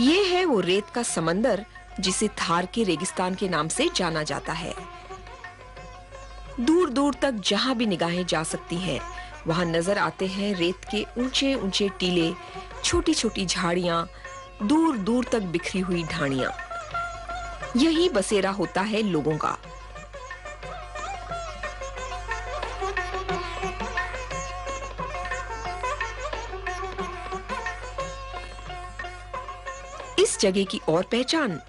ये है वो रेत का समंदर, जिसे थार के रेगिस्तान के नाम से जाना जाता है। दूर दूर तक जहाँ भी निगाहें जा सकती हैं, वहाँ नज़र आते हैं रेत के ऊँचे ऊँचे टीले छोटी छोटी झाड़ियाँ दूर दूर तक बिखरी हुई ढाणिया। यही बसेरा होता है लोगों का। जगह की और पहचान।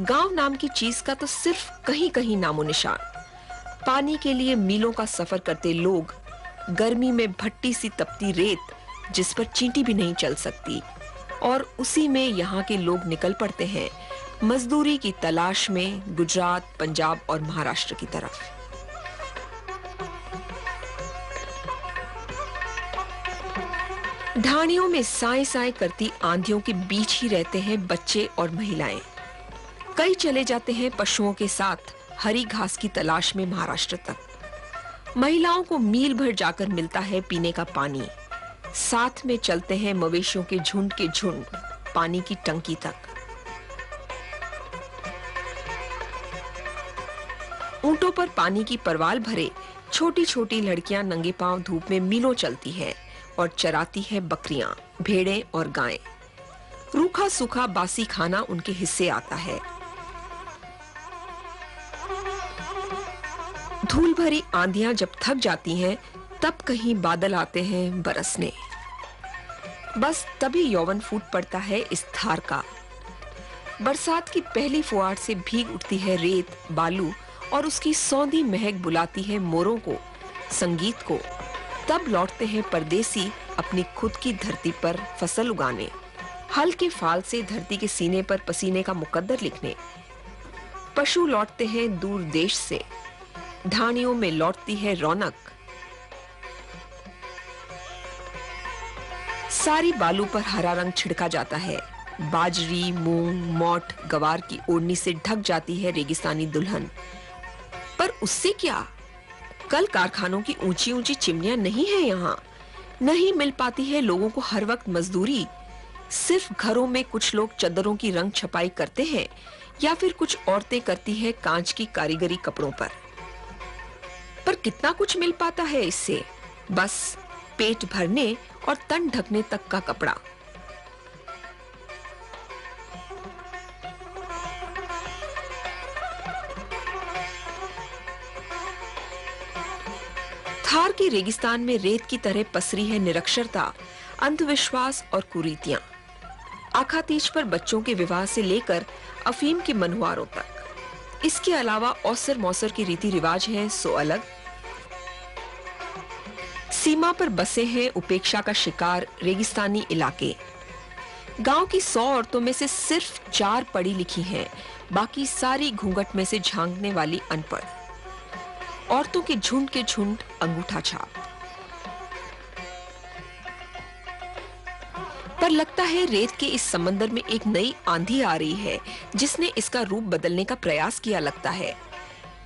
गाँव नाम की चीज़ का तो सिर्फ़ कहीं कहीं नामो निशान। पानी के लिए मीलों का सफ़र करते लोग, गर्मी में भट्टी सी तपती रेत, जिस पर चींटी भी नहीं चल सकती। और उसी में यहाँ के लोग निकल पड़ते हैं, मजदूरी की तलाश में गुजरात, पंजाब और महाराष्ट्र की तरफ़। ढाणियों में साए साए करती आंधियों के बीच ही रहते हैं बच्चे और महिलाएँ। कई चले जाते हैं पशुओं के साथ हरी घास की तलाश में महाराष्ट्र तक। महिलाओं को मील भर जाकर मिलता है पीने का पानी। साथ में चलते हैं मवेशियों के झुंड के झुंड, पानी की टंकी तक। ऊंटों पर पानी की परवाल भरे छोटी छोटी लड़कियाँ नंगे पाँव धूप में मीलों चलती हैं। और चराती है बकरियाँ, भेड़ें और गायें। रूखा सूखा बासी खाना उनके हिस्से आता है। धूल भरी आंधियाँ जब थक जाती हैं, तब कहीं बादल आते हैं बरसने। बस तभी यौवन फूट पड़ता है इस थार का। बरसात की पहली फुहार से भीग उठती है रेत, बालू और उसकी सौंधी महक बुलाती है मोरों को, संगीत को। तब लौटते हैं परदेसी अपनी खुद की धरती पर फ़सल उगाने, हल के फाल से धरती के सीने पर पसीने का मुकद्दर लिखने। पशु लौटते हैं दूर देश से, ढाणियों में लौटती है रौनक। सारी बालू पर हरा रंग छिड़का जाता है। बाजरी, मूंग मोट गवार की ओढ़नी से ढक जाती है रेगिस्तानी दुल्हन। पर उससे क्या? कल कारखानों की ऊँची ऊँची चिमनियाँ नहीं है यहाँ। नहीं मिल पाती है लोगों को हर वक्त मजदूरी। सिर्फ़ घरों में कुछ लोग चदरों की रंग छपाई करते हैं, या फिर कुछ औरतें करती है कांच की कारीगरी कपड़ों पर। पर कितना कुछ मिल पाता है इससे? बस, पेट भरने और तन ढकने तक का कपड़ा। थार के रेगिस्तान में रेत की तरह पसरी है निरक्षरता, अंधविश्वास और कुरीतियाँ। आखातीज पर बच्चों के विवाह से लेकर अफीम के मनुआरों तक। इसके अलावा औसर मौसर के रीति रिवाज हैं, सो अलग। सीमा पर बसे हैं उपेक्षा का शिकार रेगिस्तानी इलाके। गाँव की सौ औरतों में से सिर्फ़ चार पढ़ी लिखी हैं, बाकी सारी घूंघट में से झांकने वाली अनपढ़। औरतों के झुंड के झुंड अंगूठा छाप। पर लगता है रेत के इस समंदर में एक नई आंधी आ रही है, जिसने इसका रूप बदलने का प्रयास किया लगता है।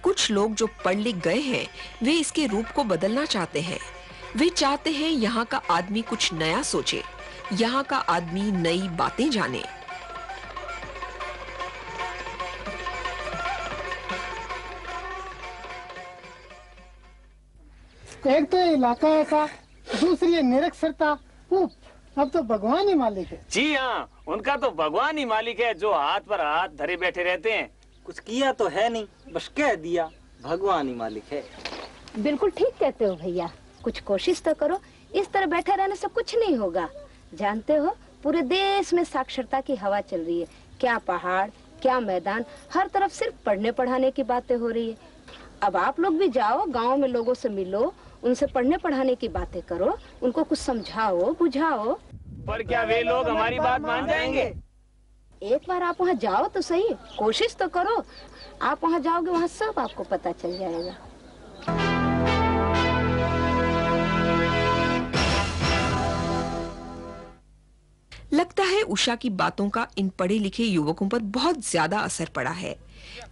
कुछ लोग जो पढ़ लिख गए हैं, वे इसके रूप को बदलना चाहते हैं। वे चाहते हैं यहाँ का आदमी कुछ नया सोचे, यहाँ का आदमी नई बातें जाने। एक तो ये इलाका ऐसा दूसरी है निरक्षरता। अब तो भगवान ही मालिक है। जी हाँ उनका तो भगवान ही मालिक है जो हाथ पर हाथ धरे बैठे रहते हैं। कुछ किया तो है नहीं बस कह दिया भगवान ही मालिक है। बिल्कुल ठीक कहते हो भैया। कुछ कोशिश तो करो इस तरह बैठे रहने से कुछ नहीं होगा। जानते हो पूरे देश में साक्षरता की हवा चल रही है। क्या पहाड़ क्या मैदान हर तरफ़ सिर्फ़ पढ़ने पढ़ाने की बातें हो रही है। अब आप लोग भी जाओ गाँव में लोगों से मिलो उनसे पढ़ने पढ़ाने की बातें करो उनको कुछ समझाओ बुझाओ। पर क्या वे लोग हमारी बात मान जाएँगे? एक बार आप वहाँ जाओ तो सही कोशिश तो करो। आप वहाँ जाओगे वहाँ सब आपको पता चल जाएगा। लगता है उषा की बातों का इन पढ़े लिखे युवकों पर बहुत ज़्यादा असर पड़ा है।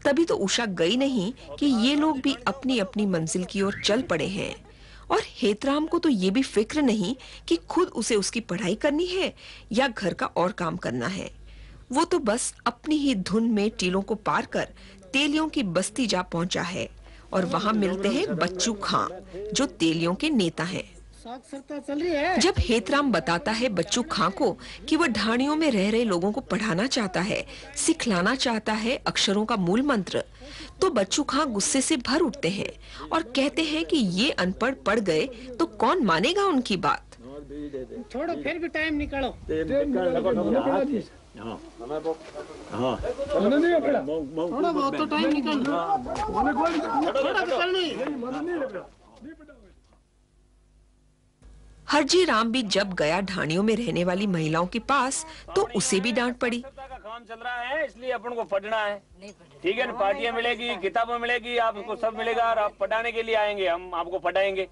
तभी तो उषा गई नहीं कि ये लोग भी अपनी अपनी मंजिल की ओर चल पड़े हैं। और हेतराम को तो ये भी फ़िक्र नहीं कि खुद उसे उसकी पढ़ाई करनी है या घर का और काम करना है। वो तो बस अपनी ही धुन में टीलों को पार कर तेलियों की बस्ती जा पहुँचा है और वहाँ मिलते हैं बच्चू खां, जो तेलियों के नेता हैं। साक्षरता चल रही है। जब हेतराम बताता है बच्चू खां को कि वह ढाणियों में रह रहे लोगों को पढ़ाना चाहता है सिखलाना चाहता है अक्षरों का मूल मंत्र तो बच्चू खां गुस्से से भर उठते हैं और कहते हैं कि ये अनपढ़ पढ़ गए तो कौन मानेगा उनकी बात? छोड़ो फिर भी टाइम निकालो। थोड़ा बहुत तो टाइम निकाल। थोड़ा तो करना ही हरजी राम भी जब गया ढाणियों में रहने वाली महिलाओं के पास तो उसे भी डांट पड़ी। का काम चल रहा है इसलिए अपन को पढ़ना है। ठीक है ना पार्टियाँ मिलेगी किताबें मिलेगी आपको सब मिलेगा और आप पढ़ाने के लिए आएँगे हम आपको पढ़ाएँगे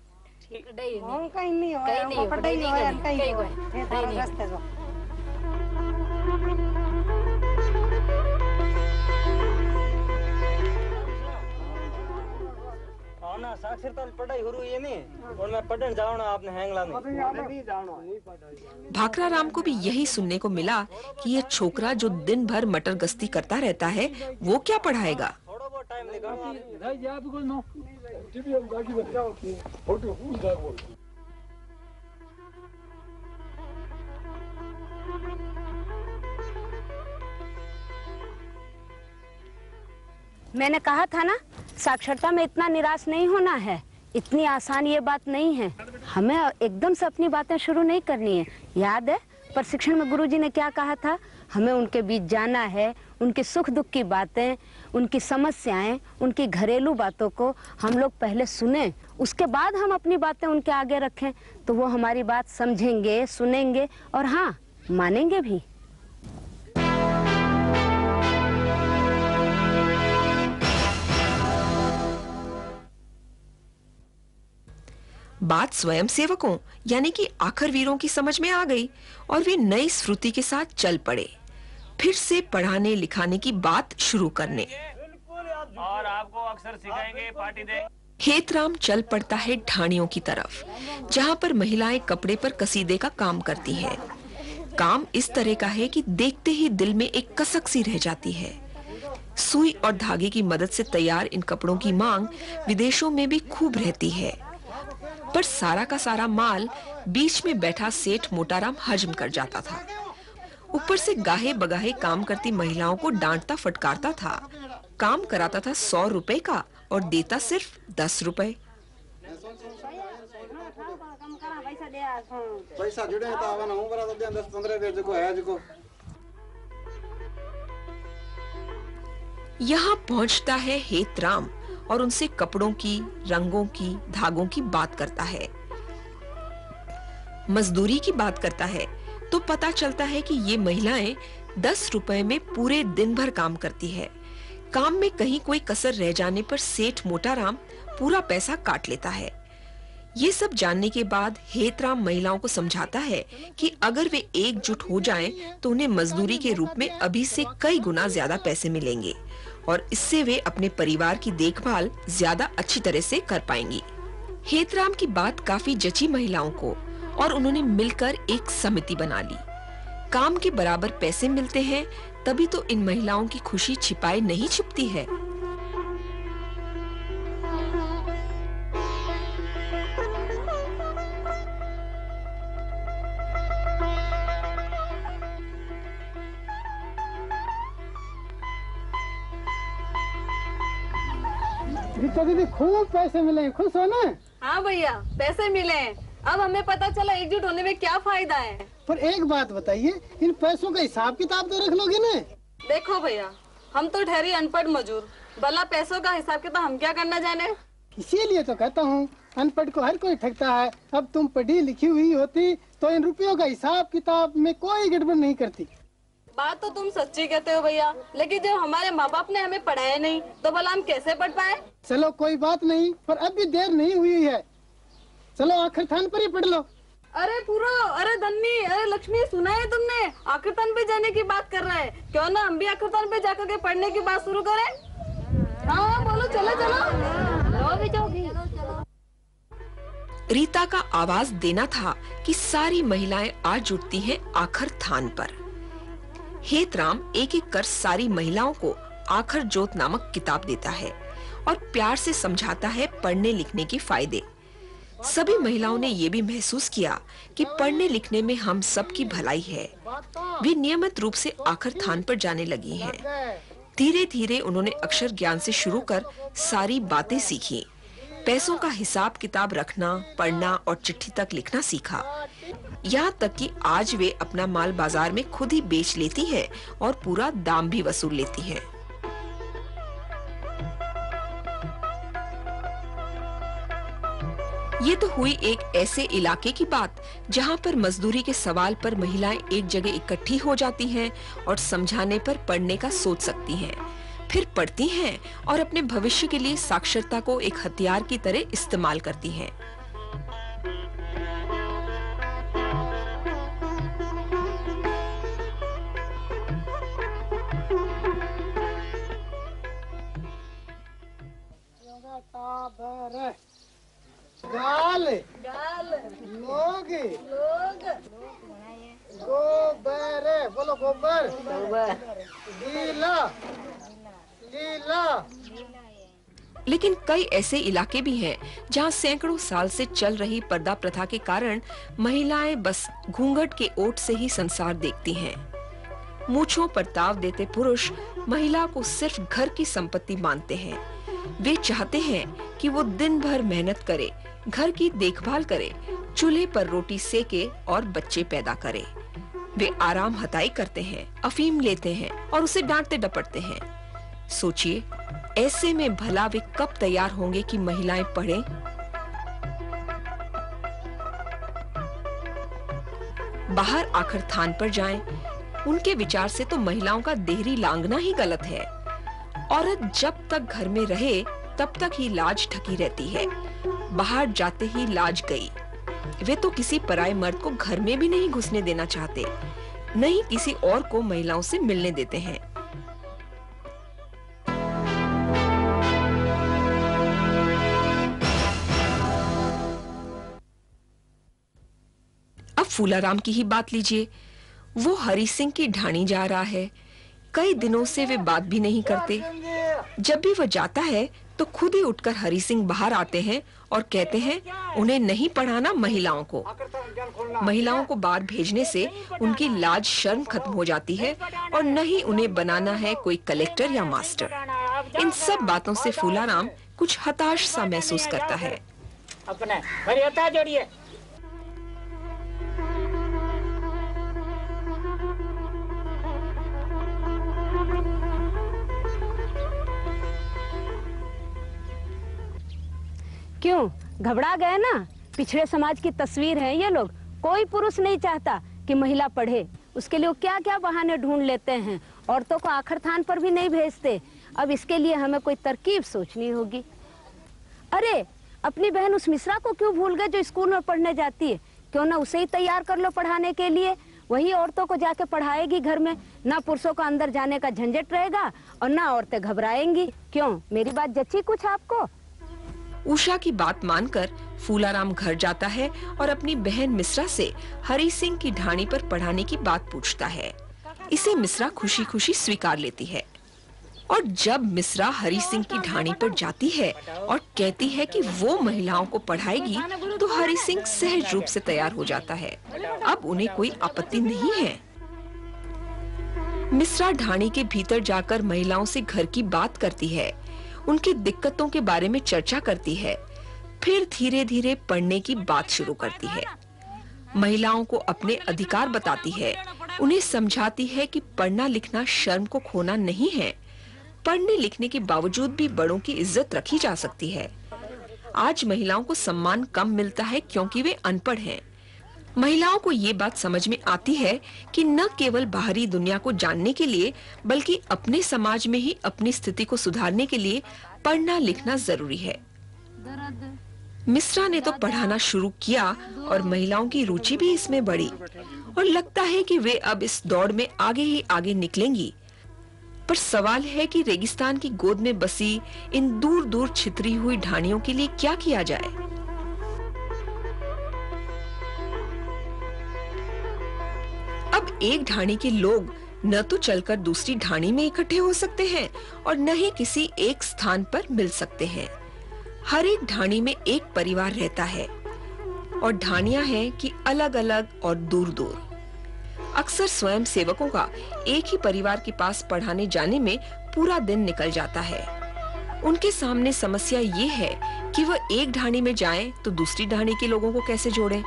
कहीं नहीं हो कहीं नहीं ये ना साक्षरता पढ़ाई हो रही है नहीं और मैं पढ़ने जाऊँ ना आपने हैंगला नहीं भाखरा राम को भी यही सुनने को मिला कि ये छोकरा जो दिन भर मटर गश्ती करता रहता है वो क्या पढ़ाएगा? थोड़ा बहुत टाइम मैंने कहा था ना, साक्षरता में इतना निराश नहीं होना है। इतनी आसान ये बात नहीं है। हमें एकदम से अपनी बातें शुरू नहीं करनी है। याद है, प्रशिक्षण में गुरुजी ने क्या कहा था? हमें उनके बीच जाना है, उनके सुख दुख की बातें, उनकी समस्याएँ, उनकी घरेलू बातों को हम लोग पहले सुने। उसके बाद हम अपनी बातें उनके आगे रखें तो वो हमारी बात समझेंगे, सुनेंगे और हाँ मानेंगे भी। बात स्वयं सेवकों यानी कि आखर वीरों की समझ में आ गई और वे नई स्मृति के साथ चल पड़े। फिर से पढ़ाने लिखाने की बात शुरू करने। और आपको अक्सर सिखाएँगे पार्टी देंगे हेतराम चल पड़ता है ढाणियों की तरफ़ जहाँ पर महिलाएँ कपड़े पर कसीदे का काम करती हैं। काम इस तरह का है कि देखते ही दिल में एक कसक सी रह जाती है। सुई और धागे की मदद से तैयार इन कपड़ों की मांग विदेशों में भी खूब रहती है। पर सारा का सारा माल बीच में बैठा सेठ मोटाराम हजम कर जाता था। ऊपर से गाहे बगाहे काम करती महिलाओं को डांटता फटकारता था। काम कराता था सौ रुपए का और देता सिर्फ़ दस रुपए। पैसा जुड़े तो आवन हूँ बरा 15 है यहाँ पहुँचता है हेतराम। और उनसे कपड़ों की, रंगों की, धागों की बात करता है। मजदूरी की बात करता है तो पता चलता है कि ये महिलाएँ दस रुपए में पूरे दिन भर काम करती है। काम में कहीं कोई कसर रह जाने पर सेठ मोटाराम पूरा पैसा काट लेता है। ये सब जानने के बाद हेतराम महिलाओं को समझाता है कि अगर वे एकजुट हो जाएँ तो उन्हें मजदूरी के रूप में अभी से कई गुना ज़्यादा पैसे मिलेंगे। और इससे वे अपने परिवार की देखभाल ज़्यादा अच्छी तरह से कर पाएँगी। हेतराम की बात काफ़ी जची महिलाओं को और उन्होंने मिलकर एक समिति बना ली। काम के बराबर पैसे मिलते हैं, तभी तो इन महिलाओं की खुशी छिपाए नहीं छिपती है। पैसे मिले खुश हो ना? हाँ भैया पैसे मिले हैं। अब हमें पता चला एकजुट होने में क्या फ़ायदा है। पर एक बात बताइए इन पैसों का हिसाब किताब तो रख लोगे ना? देखो भैया हम तो ठहरी अनपढ़ मजूर। भला पैसों का हिसाब किताब हम क्या करना जाने? इसीलिए तो कहता हूँ अनपढ़ को हर कोई ठगता है। अब तुम पढ़ी लिखी हुई होती तो इन रुपयों का हिसाब किताब में कोई गड़बड़ नहीं करती। बात तो तुम सच्ची कहते हो भैया लेकिन जब हमारे माँ बाप ने हमें पढ़ाया नहीं तो भला हम कैसे पढ़ पाए? चलो कोई बात नहीं पर अब भी देर नहीं हुई है। चलो आखिर थान पर ही पढ़ लो। अरे पूरा अरे धन्नी अरे लक्ष्मी सुना है तुमने? आखिरतान पे जाने की बात कर रहा है। क्यों ना हम भी आखिरतान पे जाकर के पढ़ने की बात शुरू करें? हाँ हाँ बोलो चलो चलो। रीता का आवाज़ देना था कि सारी महिलाएँ आज जुटती हैं आखर थान पर। हेतराम एक एक कर सारी महिलाओं को आखर जोत नामक किताब देता है और प्यार से समझाता है पढ़ने लिखने के फ़ायदे। सभी महिलाओं ने ये भी महसूस किया कि पढ़ने लिखने में हम सब की भलाई है। वे नियमित रूप से आखिर थान पर जाने लगी हैं। धीरे धीरे उन्होंने अक्षर ज्ञान से शुरू कर सारी बातें सीखी। पैसों का हिसाब किताब रखना, पढ़ना और चिट्ठी तक लिखना सीखा। यहाँ तक कि आज वे अपना माल बाज़ार में खुद ही बेच लेती हैं और पूरा दाम भी वसूल लेती हैं। ये तो हुई एक ऐसे इलाके की बात, जहाँ पर मजदूरी के सवाल पर महिलाएँ एक जगह इकट्ठी हो जाती हैं और समझाने पर पढ़ने का सोच सकती हैं फिर पढ़ती हैं और अपने भविष्य के लिए साक्षरता को एक हथियार की तरह इस्तेमाल करती हैं गाल। लोग। गोबर। बोलो गोबर। गीला गीला लेकिन कई ऐसे इलाके भी हैं जहाँ सैकड़ों साल से चल रही पर्दा प्रथा के कारण महिलाएँ बस घूंघट के ओट से ही संसार देखती हैं। मूछों पर ताव देते पुरुष महिला को सिर्फ़ घर की संपत्ति मानते हैं। वे चाहते हैं कि वो दिन भर मेहनत करे घर की देखभाल करे चूल्हे पर रोटी सेके और बच्चे पैदा करे। वे आराम हताई करते हैं अफीम लेते हैं और उसे डांटते डपटते हैं। सोचिए ऐसे में भला वे कब तैयार होंगे कि महिलाएँ पढ़ें? बाहर आखिर थान पर जाएँ, उनके विचार से तो महिलाओं का देहरी लांगना ही गलत है। औरत जब तक घर में रहे, तब तक ही लाज ढकी रहती है। बाहर जाते ही लाज गई। वे तो किसी पराए मर्द को घर में भी नहीं घुसने देना चाहते, नहीं किसी और को महिलाओं से मिलने देते हैं। अब फूलाराम की ही बात लीजिए। वो हरी सिंह की ढाणी जा रहा है। कई दिनों से वे बात भी नहीं करते। जब भी वह जाता है तो खुद ही उठकर हरी सिंह बाहर आते हैं और कहते हैं, उन्हें नहीं पढ़ाना महिलाओं को। महिलाओं को बाहर भेजने से उनकी लाज शर्म खत्म हो जाती है और न ही उन्हें बनाना है कोई कलेक्टर या मास्टर। इन सब बातों से फूलाराम कुछ हताश सा महसूस करता है। अपने जोड़िए क्यों? घबरा गए ना? पिछड़े समाज की तस्वीर है ये लोग। कोई पुरुष नहीं चाहता कि महिला पढ़े। उसके लिए क्या क्या बहाने ढूंढ लेते हैं? औरतों को आखिर थान पर भी नहीं भेजते। अब इसके लिए हमें कोई तरकीब सोचनी होगी। अरे, अपनी बहन उस मिश्रा को क्यों भूल गए जो स्कूल में पढ़ने जाती है? क्यों ना उसे ही तैयार कर लो पढ़ाने के लिए? वही औरतों को जाके पढ़ाएगी घर में। ना पुरुषों का अंदर जाने का झंझट रहेगा और ना औरतें घबराएँगी। क्यों? मेरी बात जची कुछ आपको? उषा की बात मानकर फूलाराम घर जाता है और अपनी बहन मिश्रा से हरी सिंह की ढाणी पर पढ़ाने की बात पूछता है। इसे मिश्रा खुशी खुशी स्वीकार लेती है। और जब मिश्रा हरी सिंह की ढाणी पर जाती है और कहती है कि वो महिलाओं को पढ़ाएगी तो हरी सिंह सहज रूप से तैयार हो जाता है। अब उन्हें कोई आपत्ति नहीं है। मिश्रा ढाणी के भीतर जाकर महिलाओं से घर की बात करती है। उनकी दिक्कतों के बारे में चर्चा करती है। फिर धीरे धीरे पढ़ने की बात शुरू करती है। महिलाओं को अपने अधिकार बताती है। उन्हें समझाती है कि पढ़ना लिखना शर्म को खोना नहीं है। पढ़ने लिखने के बावजूद भी बड़ों की इज़्ज़त रखी जा सकती है। आज महिलाओं को सम्मान कम मिलता है क्योंकि वे अनपढ़ हैं। महिलाओं को ये बात समझ में आती है कि न केवल बाहरी दुनिया को जानने के लिए, बल्कि अपने समाज में ही अपनी स्थिति को सुधारने के लिए पढ़ना लिखना ज़रूरी है। मिश्रा ने तो पढ़ाना शुरू किया और महिलाओं की रुचि भी इसमें बढ़ी और लगता है कि वे अब इस दौड़ में आगे ही आगे निकलेंगी। पर सवाल है कि रेगिस्तान की गोद में बसी इन दूर दूर छितरी हुई ढाणियों के लिए क्या किया जाए? अब एक ढाणी के लोग न तो चलकर दूसरी ढाणी में इकट्ठे हो सकते हैं और न ही किसी एक स्थान पर मिल सकते हैं। हर एक ढाणी में एक परिवार रहता है और ढाणियाँ हैं कि अलग अलग और दूर दूर अक्सर स्वयं सेवकों का एक ही परिवार के पास पढ़ाने जाने में पूरा दिन निकल जाता है। उनके सामने समस्या ये है कि वह एक ढाणी में जाएँ तो दूसरी ढाणी के लोगों को कैसे जोड़ें?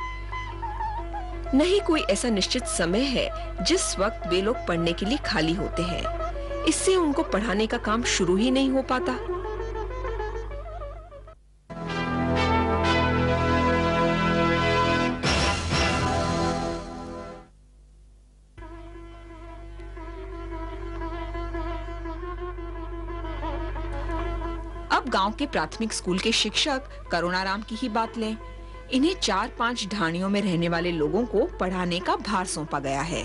नहीं कोई ऐसा निश्चित समय है जिस वक्त वे लोग पढ़ने के लिए खाली होते हैं। इससे उनको पढ़ाने का काम शुरू ही नहीं हो पाता। अब गाँव के प्राथमिक स्कूल के शिक्षक करुणाराम की ही बात लें। इन्हें चार पाँच ढाणियों में रहने वाले लोगों को पढ़ाने का भार सौंपा गया है।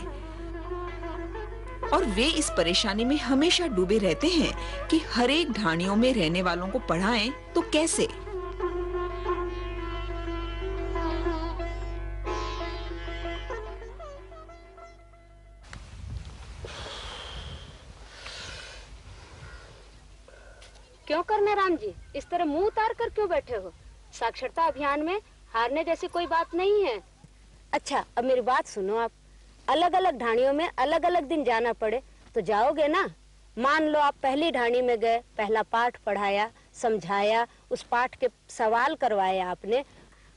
और वे इस परेशानी में हमेशा डूबे रहते हैं कि हर एक ढाणियों में रहने वालों को पढ़ाएँ तो कैसे? क्यों करना राम जी? इस तरह मुँह उतार कर क्यों बैठे हो? साक्षरता अभियान में हारने जैसी कोई बात नहीं है। अच्छा अब मेरी बात सुनो आप। अलग अलग ढाणियों में अलग अलग दिन जाना पड़े तो जाओगे ना? मान लो आप पहली ढाणी में गए, पहला पाठ पढ़ाया, समझाया, उस पाठ के सवाल करवाए आपने।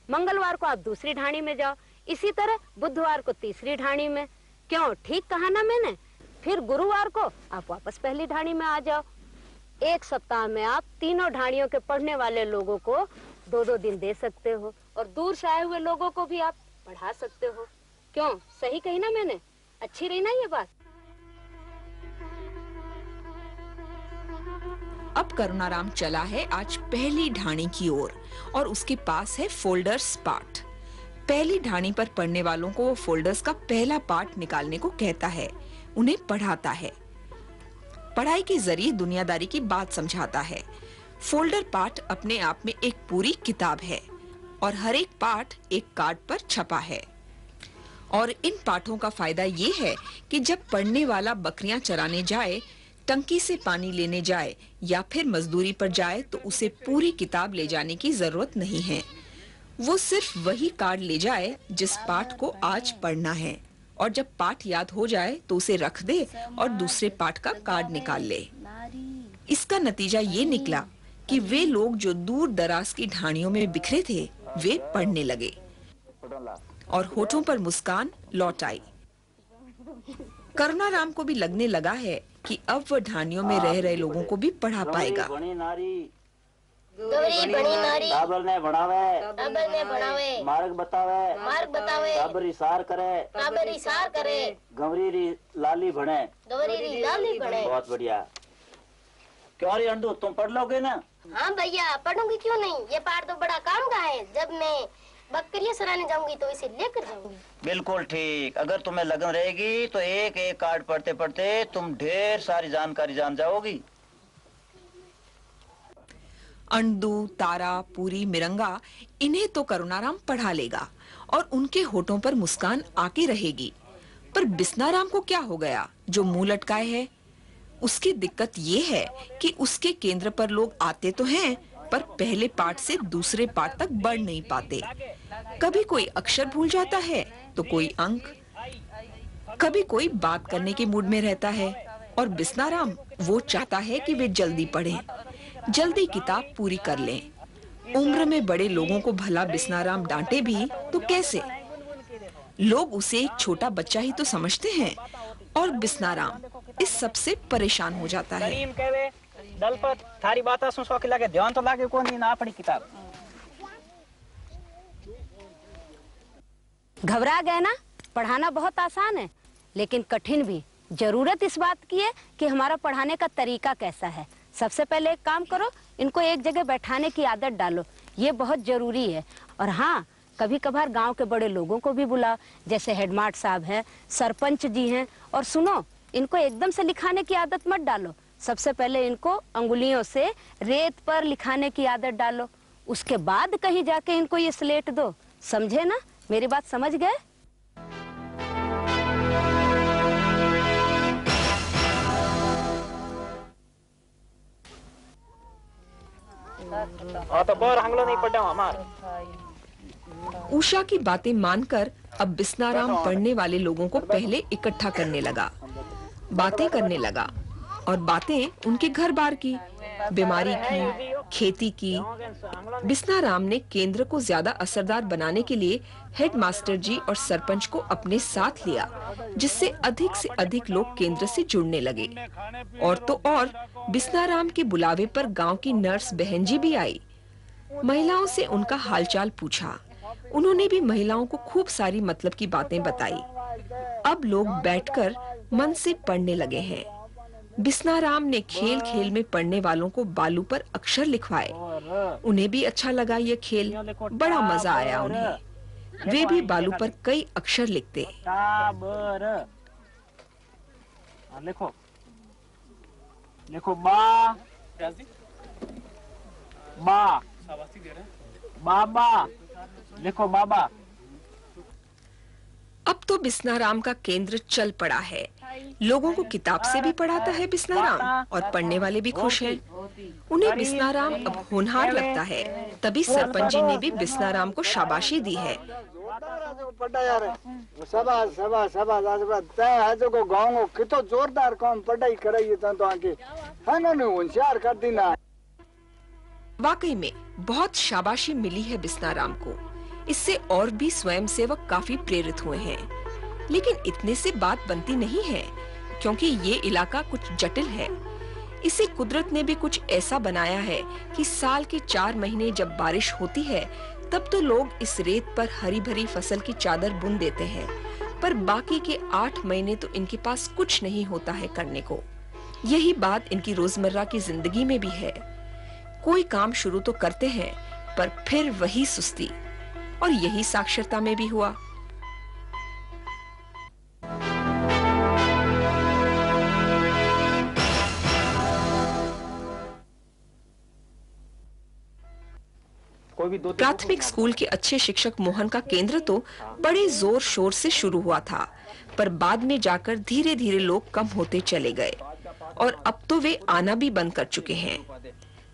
मंगलवार को आप दूसरी ढाणी में जाओ, इसी तरह बुधवार को तीसरी ढाणी में। क्यों? ठीक कहा ना मैंने? फिर गुरुवार को आप वापस पहली ढाणी में आ जाओ। एक सप्ताह में आप तीनों ढाणियों के पढ़ने वाले लोगों को दो दो दिन दे सकते हो और दूर से आए हुए लोगों को भी आप पढ़ा सकते हो। क्यों? सही कही ना मैंने? अच्छी रही ना ये बात? अब करुणाराम चला है आज पहली ढाणी की ओर और, और उसके पास है फोल्डर्स पार्ट। पहली ढाणी पर पढ़ने वालों को वो फोल्डर्स का पहला पार्ट निकालने को कहता है उन्हें पढ़ाता है। पढ़ाई के ज़रिए दुनियादारी की बात समझाता है। फोल्डर पाठ अपने आप में एक पूरी किताब है और हर एक पाठ एक कार्ड पर छपा है। और इन पाठों का फ़ायदा ये है कि जब पढ़ने वाला बकरियाँ चराने जाए, टंकी से पानी लेने जाए या फिर मजदूरी पर जाए तो उसे पूरी किताब ले जाने की ज़रूरत नहीं है। वो सिर्फ़ वही कार्ड ले जाए जिस पाठ को आज पढ़ना है और जब पाठ याद हो जाए तो उसे रख दे और दूसरे पाठ का कार्ड निकाल ले। इसका नतीजा ये निकला कि वे लोग जो दूर दराज की ढाणियों में बिखरे थे वे पढ़ने लगे। और होठों पर मुस्कान लौट आई। करुणाराम को भी लगने लगा है कि अब वह ढाणियों में रह रहे लोगों को भी पढ़ा पाएगा। गौरी बड़ी नारी। काबर ने बढ़ावे। काबर ने बढ़ावे। मार्ग बतावे। मार्ग बतावे। काबर इशार करे। काबर इशार करे। गवरी री लाली गौरी री लाली बने। बहुत बढ़िया। क्यों रे अंडू तुम पढ़ लोगे ना? हाँ भैया पढ़ूँगी क्यों नहीं? ये पाठ तो बड़ा काम का है। जब मैं बकरियाँ सराने जाऊँगी तो इसे लेकर जाऊँगी। बिल्कुल ठीक। अगर तुम्हें लगन रहेगी तो एक एक कार्ड पढ़ते पढ़ते तुम ढेर सारी जानकारी जान जाओगी। अंडू तारा पूरी मिरंगा इन्हें तो करुणाराम पढ़ा लेगा और उनके होठों पर मुस्कान आके रहेगी। पर बिस्नाराम को क्या हो गया? जो मुँह लटकाए है उसकी दिक्कत ये है कि उसके केंद्र पर लोग आते तो हैं, पर पहले पाठ से दूसरे पाठ तक बढ़ नहीं पाते। कभी कोई अक्षर भूल जाता है तो कोई अंक। कभी कोई बात करने के मूड में रहता है, और बिस्नाराम वो चाहता है कि वे जल्दी पढ़ें। जल्दी किताब पूरी कर लें। उम्र में बड़े लोगों को भला बिस्नाराम डांटे भी तो कैसे? लोग उसे एक छोटा बच्चा ही तो समझते हैं, और बिस्नाराम इस सबसे परेशान हो जाता है। थारी बात के लगे ध्यान तो लागे कोनी ना पड़ी किताब। घबरा गए ना? पढ़ाना बहुत आसान है लेकिन कठिन भी। ज़रूरत इस बात की है कि हमारा पढ़ाने का तरीका कैसा है। सबसे पहले एक काम करो इनको एक जगह बैठाने की आदत डालो। ये बहुत ज़रूरी है। और हाँ कभी कभार गाँव के बड़े लोगों को भी बुलाओ जैसे हेडमार्ट साहब हैं सरपंच जी हैं और सुनो इनको एकदम से लिखाने की आदत मत डालो। सबसे पहले इनको अंगुलियों से रेत पर लिखाने की आदत डालो। उसके बाद कहीं जाके इनको ये स्लेट दो। समझे ना? मेरी बात समझ गए? उषा की बातें मानकर अब बिस्नाराम पढ़ने वाले लोगों को पहले इकट्ठा करने लगा। बातें करने लगा और बातें उनके घर बार की। बीमारी की, खेती की। बिस्ना राम ने केंद्र को ज़्यादा असरदार बनाने के लिए हेडमास्टर जी और सरपंच को अपने साथ लिया, जिससे अधिक से अधिक लोग केंद्र से जुड़ने लगे। और तो और बिस्नाराम के बुलावे पर गाँव की नर्स बहन जी भी आई। महिलाओं से उनका हालचाल पूछा। उन्होंने भी महिलाओं को खूब सारी मतलब की बातें बताई। अब लोग बैठकर मन से पढ़ने लगे हैं। बिस्नाराम ने खेल खेल में पढ़ने वालों को बालू पर अक्षर लिखवाए। उन्हें भी अच्छा लगा ये खेल। बड़ा मज़ा आया उन्हें। वे भी बालू पर कई अक्षर लिखते हाँ, लिखो। लिखो बा बा बाबा लिखो बाबा अब तो बिस्नाराम का केंद्र चल पड़ा है। लोगों को किताब से भी पढ़ाता है बिस्नाराम और पढ़ने वाले भी खुश हैं। उन्हें बिस्नाराम अब होनहार लगता है। तभी सरपंच जी ने भी बिस्नाराम को शाबाशी दी है। को गाँव को कितो जोरदार काम पढ़ाई कराई तो आके। है ना होशियार कर दी ना वाकई में बहुत शाबाशी मिली है बिस्नाराम को। इससे और भी स्वयंसेवक काफ़ी प्रेरित हुए हैं। लेकिन इतने से बात बनती नहीं है, क्योंकि ये इलाका कुछ जटिल है। इसे कुदरत ने भी कुछ ऐसा बनाया है कि साल के चार महीने जब बारिश होती है, तब तो लोग इस रेत पर हरी भरी फ़सल की चादर बुन देते हैं, पर बाकी के आठ महीने तो इनके पास कुछ नहीं होता है करने को। यही बात इनकी रोज़मर्रा की ज़िंदगी में भी है। कोई काम शुरू तो करते हैं, पर फिर वही सुस्ती। और यही साक्षरता में भी हुआ। प्राथमिक स्कूल के अच्छे शिक्षक मोहन का केंद्र तो बड़े ज़ोर शोर से शुरू हुआ था पर बाद में जाकर धीरे धीरे लोग कम होते चले गए और अब तो वे आना भी बंद कर चुके हैं।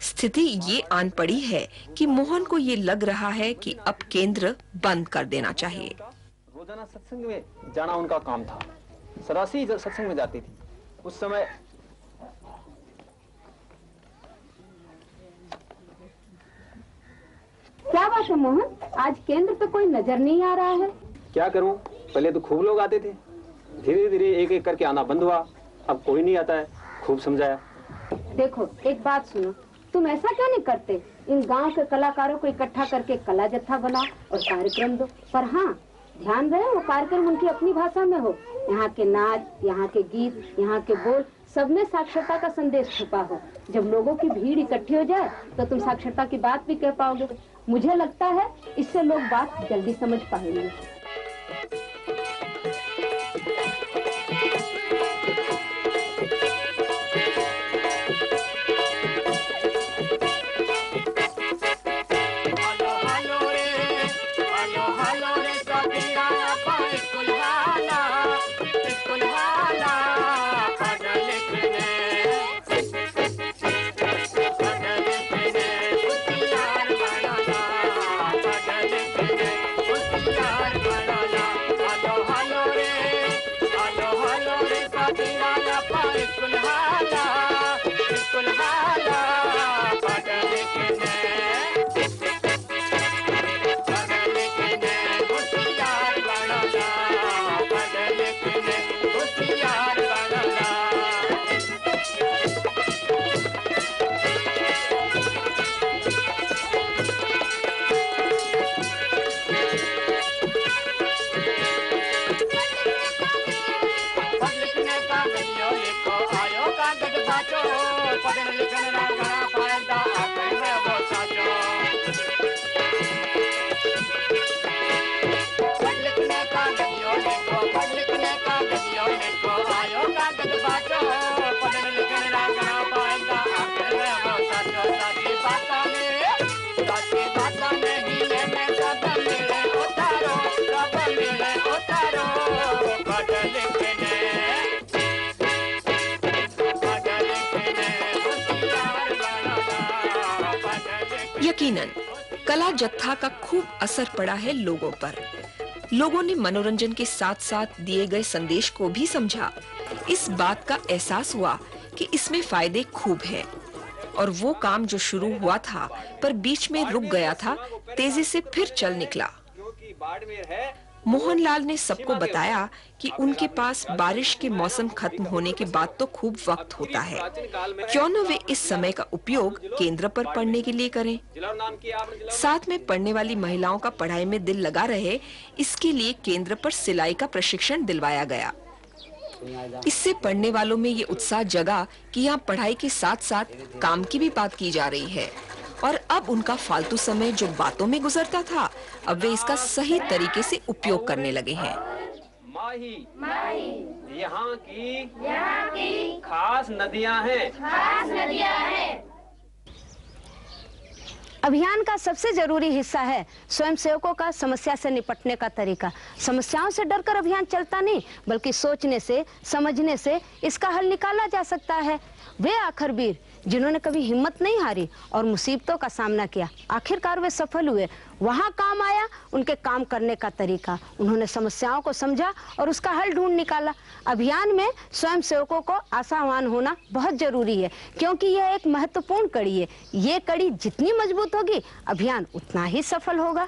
स्थिति ये आन पड़ी है कि मोहन को ये लग रहा है कि अब केंद्र बंद कर देना चाहिए। रोज़ाना सत्संग में जाना उनका काम था। सरासी सत्संग में जाती थी। उस समय क्या बात है मोहन? आज केंद्र पे कोई नज़र नहीं आ रहा है। क्या करूँ? पहले तो खूब लोग आते थे। धीरे धीरे एक एक करके आना बंद हुआ। अब कोई नहीं आता है। खूब समझाया। देखो एक बात सुनो। तुम ऐसा क्यों नहीं करते? इन गाँव के कलाकारों को इकट्ठा करके कला जत्था बनाओ और कार्यक्रम दो। पर हाँ ध्यान रहे वो कार्यक्रम उनकी अपनी भाषा में हो। यहाँ के नाच यहाँ के गीत यहाँ के बोल सब में साक्षरता का संदेश छुपा हो। जब लोगों की भीड़ इकट्ठी हो जाए तो तुम साक्षरता की बात भी कह पाओगे। मुझे लगता है इससे लोग बात जल्दी समझ पाएँगे। जत्था का खूब असर पड़ा है लोगों पर। लोगों ने मनोरंजन के साथ साथ दिए गए संदेश को भी समझा। इस बात का एहसास हुआ कि इसमें फ़ायदे खूब हैं। और वो काम जो शुरू हुआ था, पर बीच में रुक गया था, तेज़ी से फिर चल निकला। मोहनलाल ने सबको बताया कि उनके पास बारिश के मौसम खत्म होने के बाद तो खूब वक्त होता है। क्यों न वे इस समय का उपयोग केंद्र पर पढ़ने के लिए करें। साथ में पढ़ने वाली महिलाओं का पढ़ाई में दिल लगा रहे इसके लिए केंद्र पर सिलाई का प्रशिक्षण दिलवाया गया। इससे पढ़ने वालों में ये उत्साह जगा कि यहाँ पढ़ाई के साथ साथ काम की भी बात की जा रही है। और अब उनका फालतू समय जो बातों में गुजरता था अब वे इसका सही तरीके से उपयोग करने लगे हैं। माही। माही। यहाँ की यहाँ की खास नदियाँ हैं। खास नदियाँ हैं। अभियान का सबसे ज़रूरी हिस्सा है स्वयं सेवकों का समस्या से निपटने का तरीका। समस्याओं से डरकर अभियान चलता नहीं बल्कि सोचने से समझने से इसका हल निकाला जा सकता है। वे आखिर वीर जिन्होंने कभी हिम्मत नहीं हारी और मुसीबतों का सामना किया। आखिरकार वे सफल हुए। वहाँ काम आया, उनके काम करने का तरीका। उन्होंने समस्याओं को समझा और उसका हल ढूंढ निकाला। अभियान में स्वयं सेवकों को आशावान होना बहुत ज़रूरी है, क्योंकि यह एक महत्वपूर्ण कड़ी है। ये कड़ी जितनी मज़बूत होगी, अभियान उतना ही सफल होगा।